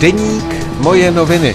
Deník moje noviny.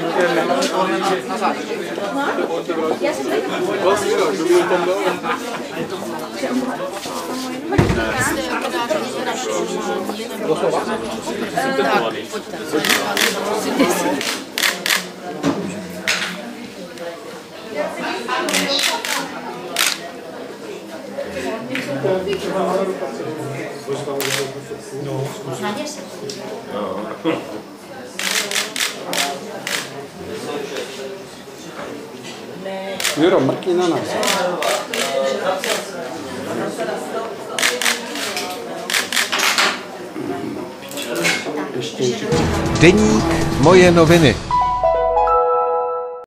No, Doslova? Tak, pojďte. No, zkus. No. Juro, mrkni na nás. Deník moje noviny.